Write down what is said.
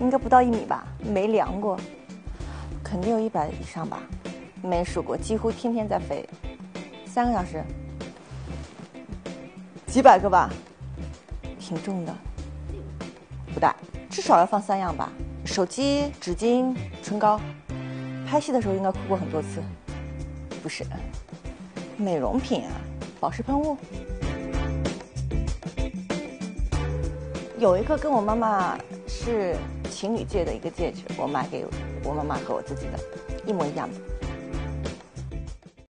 应该不到一米吧，没量过，肯定有一百以上吧，没数过，几乎天天在飞，三个小时，几百个吧，挺重的，不大，至少要放三样吧，手机、纸巾、唇膏，拍戏的时候应该哭过很多次，不是，美容品啊，保湿喷雾。有一个跟我妈妈是情侣戒的一个戒指，我买给我妈妈和我自己的，一模一样的。